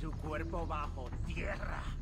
su cuerpo bajo tierra.